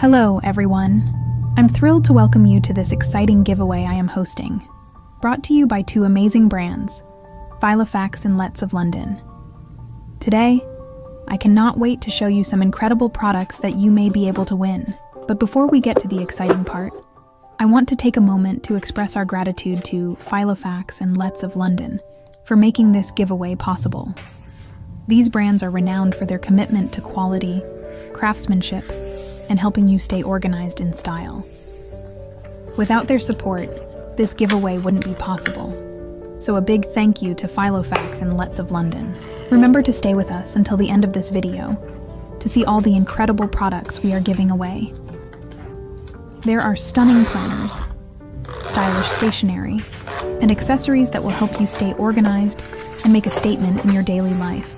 Hello, everyone. I'm thrilled to welcome you to this exciting giveaway I am hosting, brought to you by two amazing brands, Filofax and Letts of London. Today, I cannot wait to show you some incredible products that you may be able to win. But before we get to the exciting part, I want to take a moment to express our gratitude to Filofax and Letts of London for making this giveaway possible. These brands are renowned for their commitment to quality, craftsmanship, and helping you stay organized in style. Without their support, this giveaway wouldn't be possible. So a big thank you to Filofax and Letts of London. Remember to stay with us until the end of this video to see all the incredible products we are giving away. There are stunning planners, stylish stationery, and accessories that will help you stay organized and make a statement in your daily life.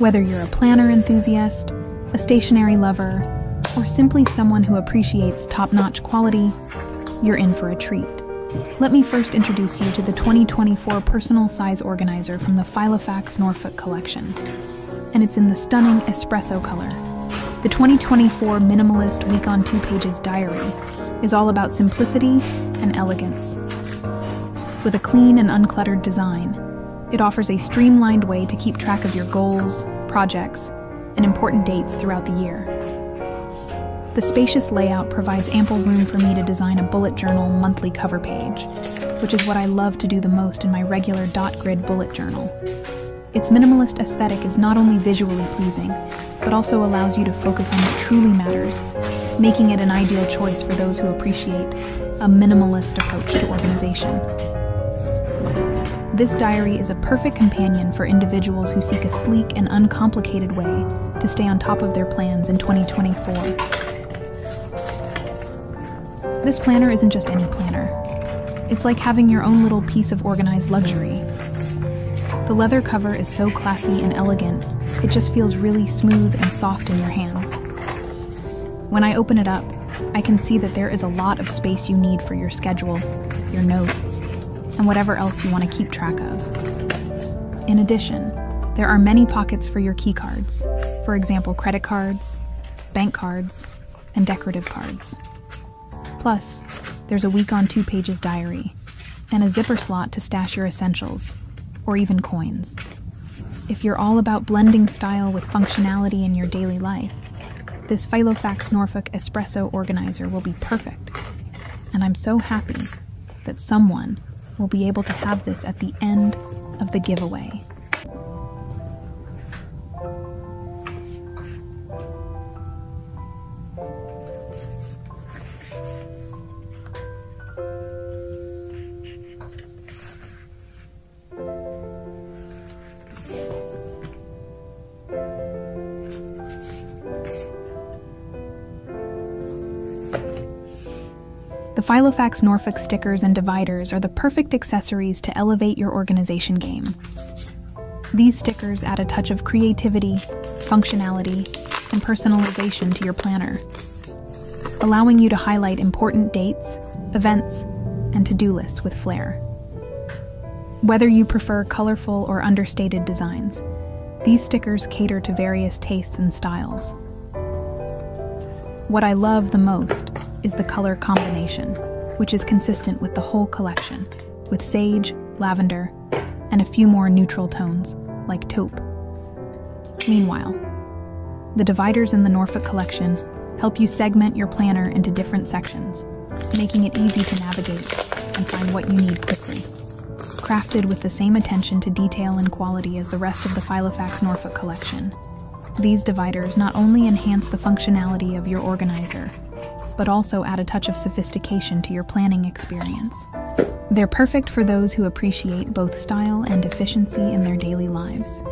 Whether you're a planner enthusiast, a stationery lover, or simply someone who appreciates top notch quality, you're in for a treat. Let me first introduce you to the 2024 personal size organizer from the Filofax Norfolk collection. And it's in the stunning espresso color. The 2024 Minimalist Week on Two Pages Diary is all about simplicity and elegance. With a clean and uncluttered design, it offers a streamlined way to keep track of your goals, projects, and important dates throughout the year. The spacious layout provides ample room for me to design a bullet journal monthly cover page, which is what I love to do the most in my regular dot grid bullet journal. Its minimalist aesthetic is not only visually pleasing, but also allows you to focus on what truly matters, making it an ideal choice for those who appreciate a minimalist approach to organization. This diary is a perfect companion for individuals who seek a sleek and uncomplicated way to stay on top of their plans in 2024. This planner isn't just any planner. It's like having your own little piece of organized luxury. The leather cover is so classy and elegant, it just feels really smooth and soft in your hands. When I open it up, I can see that there is a lot of space you need for your schedule, your notes, and whatever else you want to keep track of. In addition, there are many pockets for your key cards, for example, credit cards, bank cards, and decorative cards. Plus, there's a week on two pages diary, and a zipper slot to stash your essentials, or even coins. If you're all about blending style with functionality in your daily life, this Filofax Norfolk Espresso Organizer will be perfect. And I'm so happy that someone will be able to have this at the end of the giveaway. The Filofax Norfolk stickers and dividers are the perfect accessories to elevate your organization game. These stickers add a touch of creativity, functionality, and personalization to your planner, allowing you to highlight important dates, events, and to do lists with flair. Whether you prefer colorful or understated designs, these stickers cater to various tastes and styles. What I love the most is the color combination, which is consistent with the whole collection, with sage, lavender, and a few more neutral tones, like taupe. Meanwhile, the dividers in the Norfolk collection help you segment your planner into different sections, making it easy to navigate and find what you need quickly. Crafted with the same attention to detail and quality as the rest of the Filofax Norfolk collection, these dividers not only enhance the functionality of your organizer, but also add a touch of sophistication to your planning experience. They're perfect for those who appreciate both style and efficiency in their daily lives.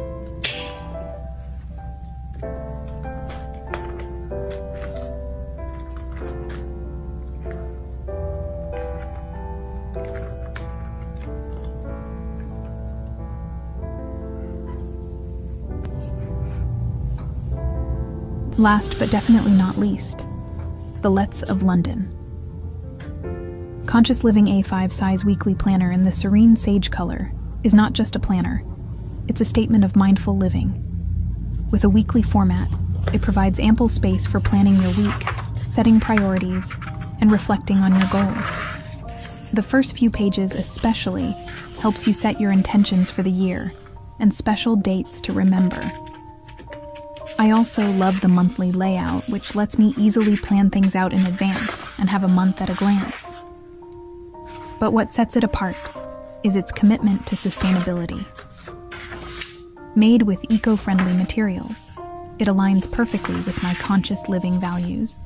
Last but definitely not least, the Letts of London. Conscious Living A5 size weekly planner in the serene sage color is not just a planner, it's a statement of mindful living. With a weekly format, it provides ample space for planning your week, setting priorities, and reflecting on your goals. The first few pages, especially, helps you set your intentions for the year and special dates to remember. I also love the monthly layout, which lets me easily plan things out in advance and have a month at a glance. But what sets it apart is its commitment to sustainability. Made with eco friendly materials, it aligns perfectly with my conscious living values,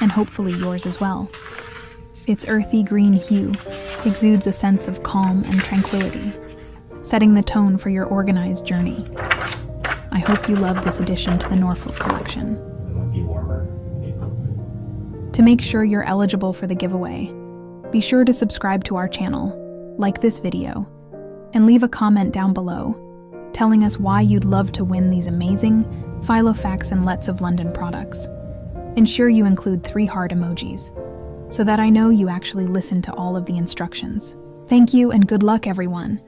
and hopefully yours as well. Its earthy green hue exudes a sense of calm and tranquility, setting the tone for your organized journey. I hope you love this addition to the Norfolk collection. To make sure you're eligible for the giveaway, be sure to subscribe to our channel, like this video, and leave a comment down below telling us why you'd love to win these amazing Filofax and Letts of London products. Ensure you include three heart emojis, so that I know you actually listened to all of the instructions. Thank you and good luck, everyone.